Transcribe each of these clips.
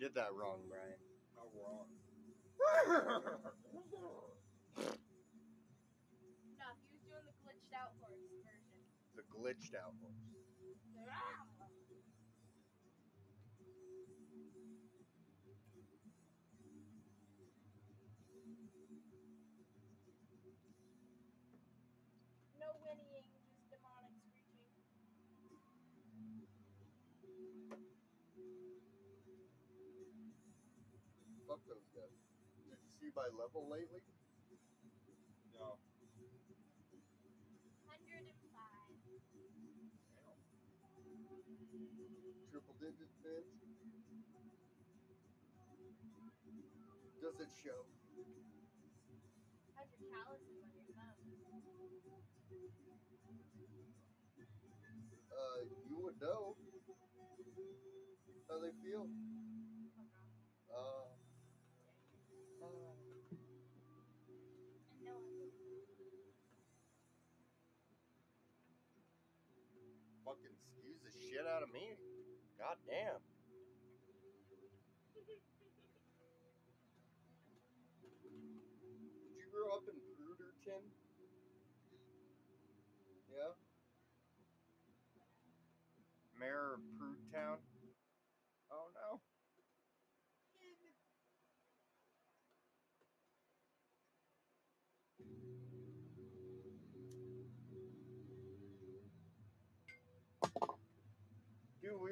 did that wrong, Brian. How wrong? No, he was doing the glitched out horse version. The glitched out horse. Fuck those guys. Did you see my level lately? No. 105. Triple digit bitch. Does it show? How's your calluses on your thumbs? Uh, you would know how they feel. Uh, fucking excuse the shit out of me. God damn. Did you grow up in Pruderton? Yeah. Mayor of Prude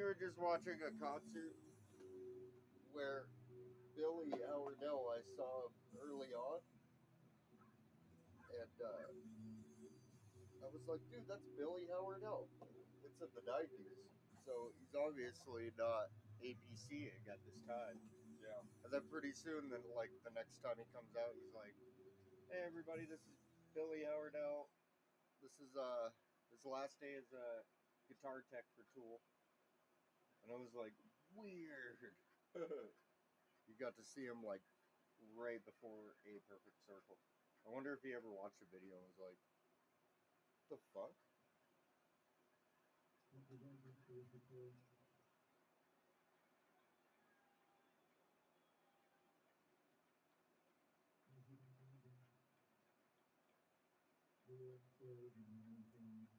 were just watching a concert where Billy Howerdel I saw early on. And uh, I was like, dude, that's Billy Howerdel. It's in the 90s. So he's obviously not APCing at this time. Yeah. And then pretty soon, then like the next time he comes out, he's like, "Hey everybody, this is Billy Howerdel. This is uh his last day as a guitar tech for Tool." And I was like, "Weird." you got to see him like right before a perfect circle. I wonder if he ever watched the video and was like, "The fuck."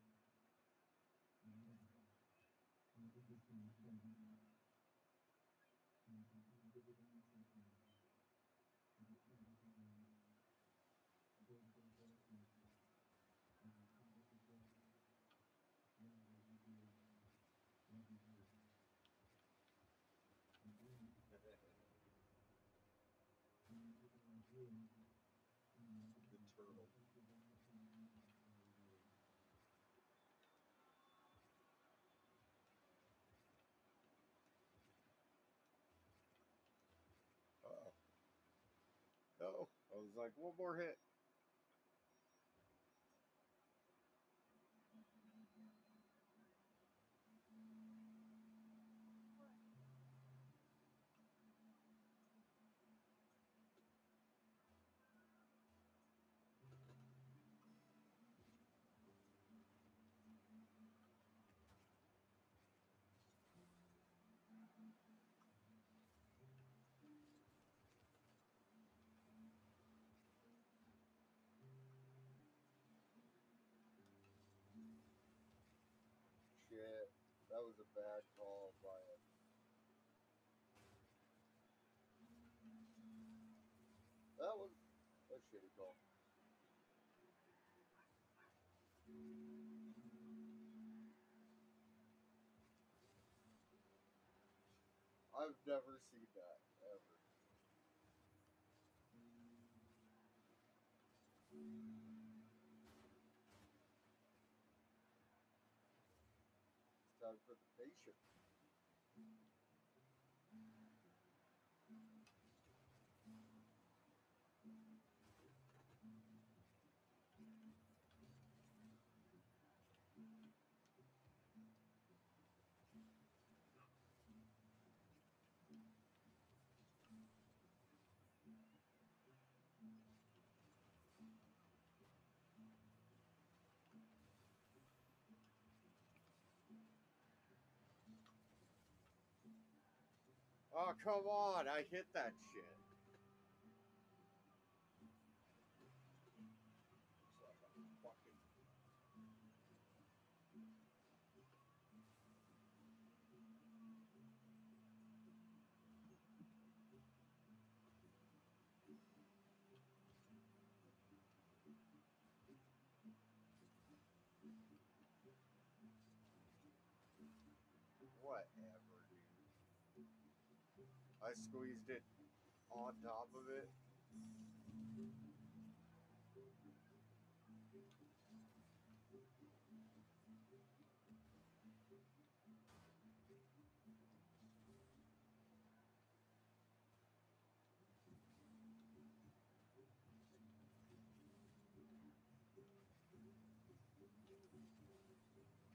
Oh. Like, one more hit. Shit. That was a bad call by it. That was a shitty call. I've never seen that for the patient. Oh, come on. I hit that shit. I squeezed it on top of it.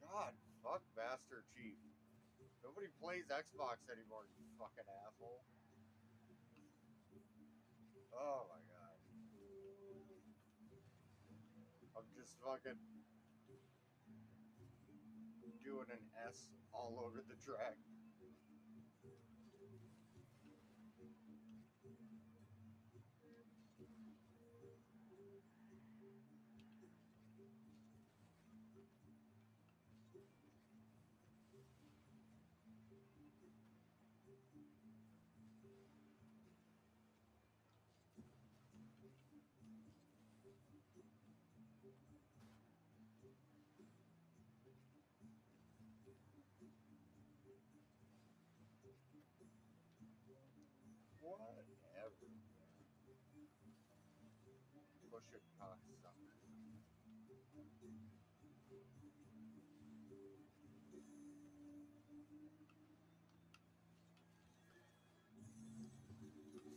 God, fuck Master Chief. Nobody plays Xbox anymore, you fucking asshole. Oh my god. I'm just fucking doing an S all over the track.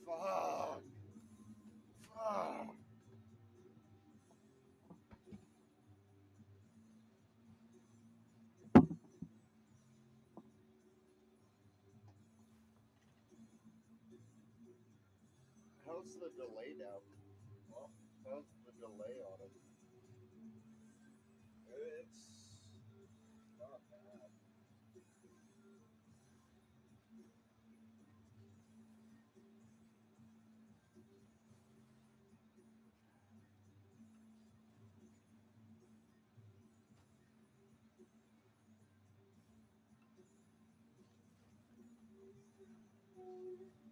Fuck! Fuck! How's the delay now? How's the delay on it? it's not bad. Yeah!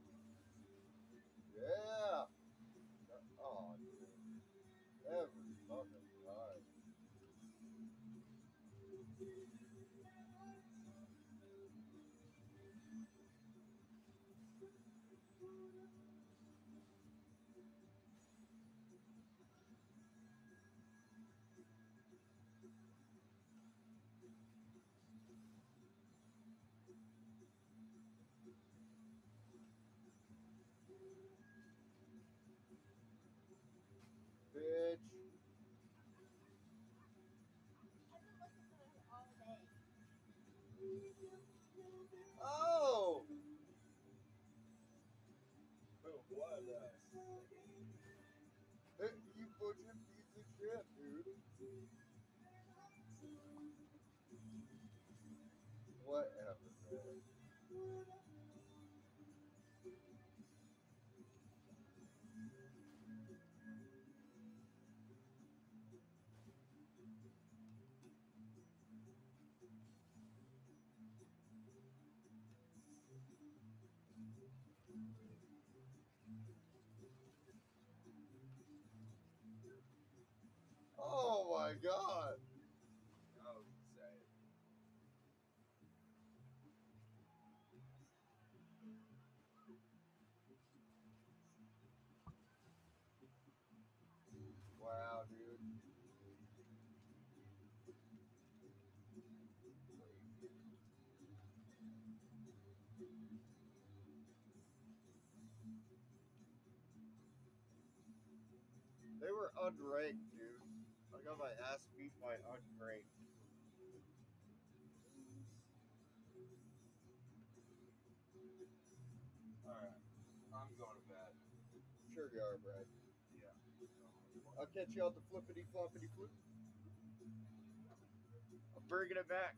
Oh! What? You piece of shit, dude. Whatever, my god! I was saying. Wow, dude. They were unranked, dude. Got my ass beat by unranked. Alright. I'm going to bed. Sure you are, Brad. Yeah. I'll catch you on the flippity floppity flip. I'm bringing it back.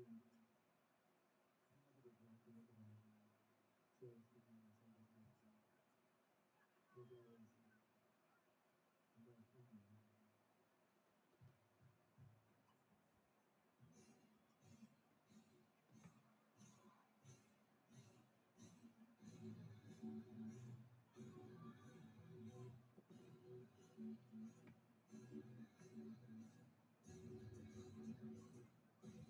that's the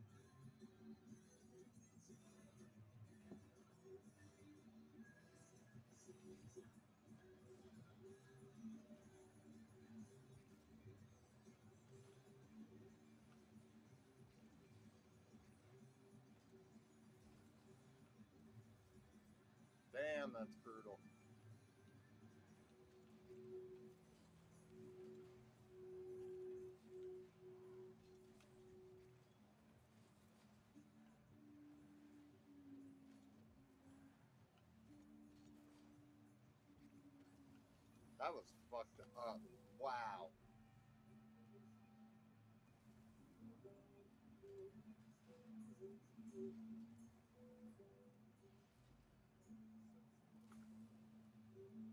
man, that's brutal. That was fucked up. Wow.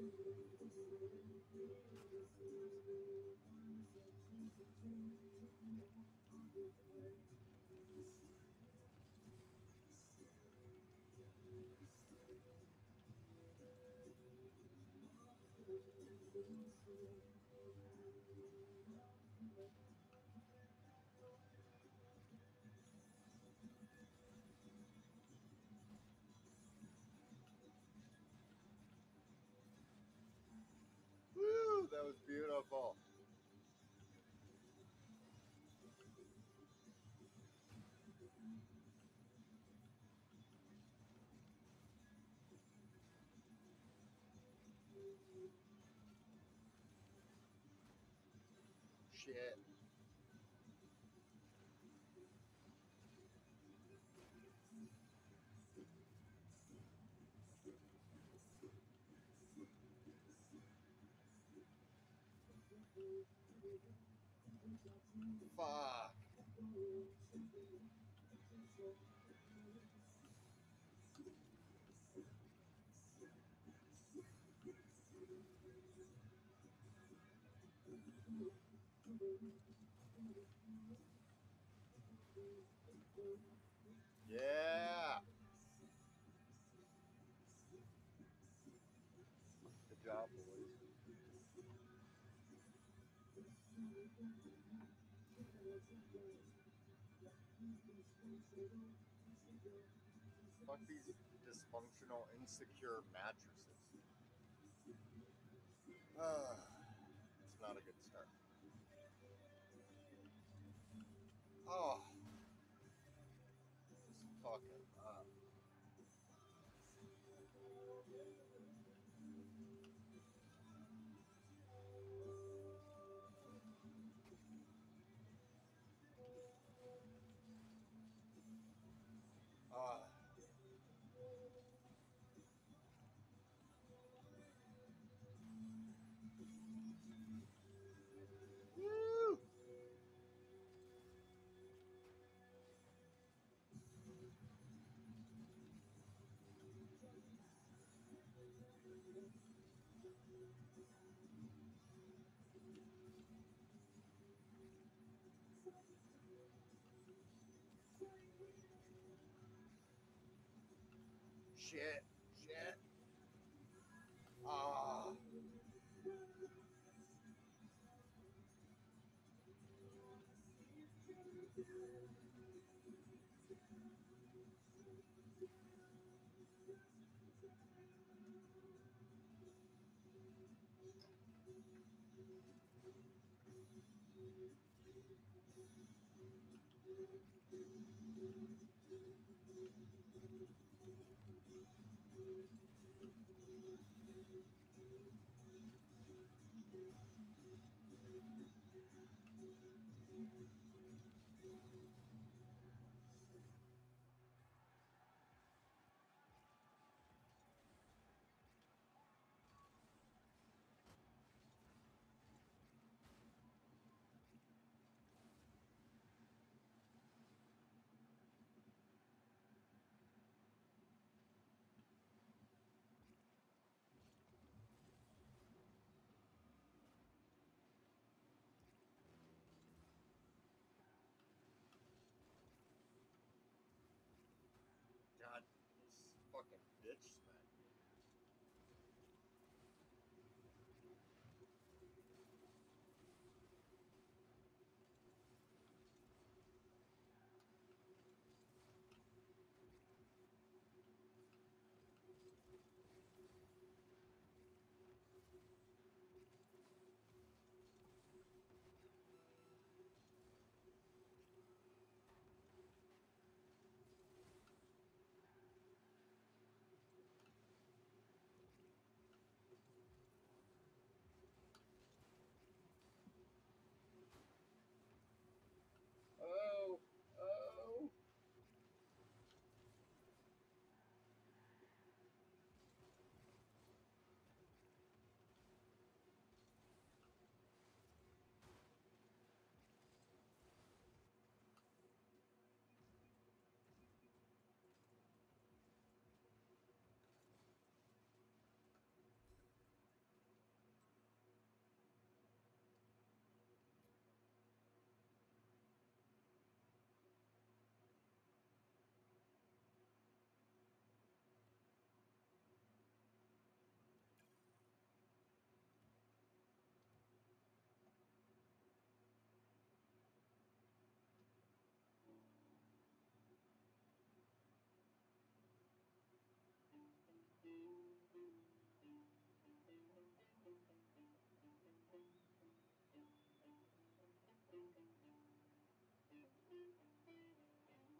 Woo! That was beautiful. Shit. Fuck. Yeah. Good job, boys. Fuck these dysfunctional, insecure mattresses. Ah, it's not a good start. Oh, shit, shit. Ah.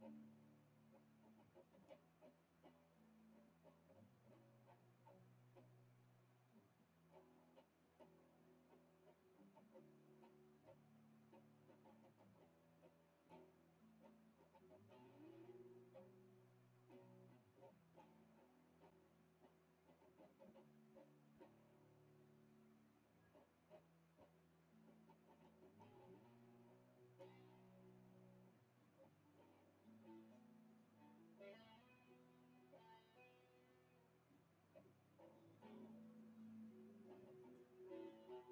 Thank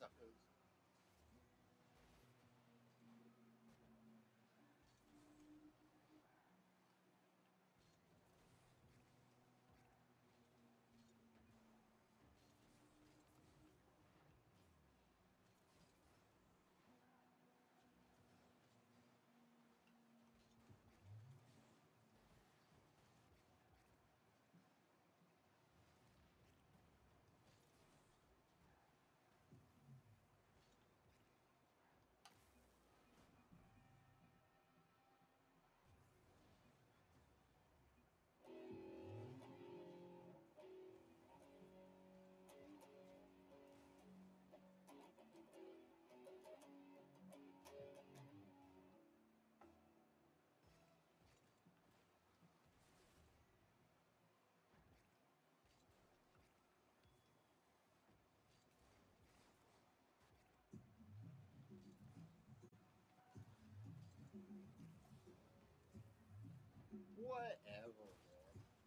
suckers? Whatever.